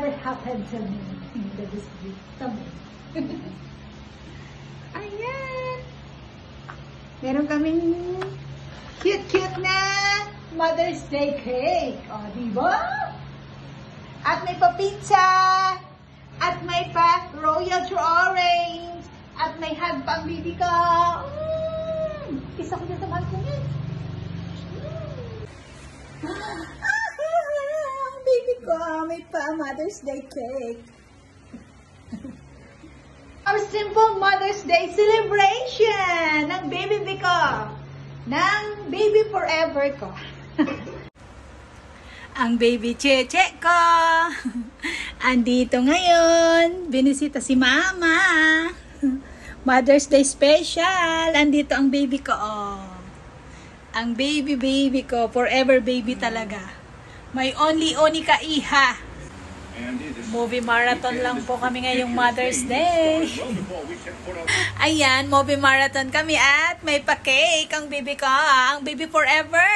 whatever happened to me, that is to me. Ayan. Meron kaming cute-cute na Mother's Day cake. O, di ba? At may pa pizza. At may pa royal to orange. At may hug pang bibi ko. Mm. Isa ko na sa mahal ko. Ang may pa Mother's Day cake. Our simple Mother's Day celebration ng baby ko. Ng baby forever ko. Ang baby cheche ko. Andito ngayon. Binisita si mama. Mother's Day special. Andito ang baby ko. Oh. Ang baby baby ko. Forever baby talaga. May only only ka iha. Movie marathon lang po kami ngayong Mother's Day. Ayan, movie marathon kami at may pa-cake ang baby ko. Ang baby forever.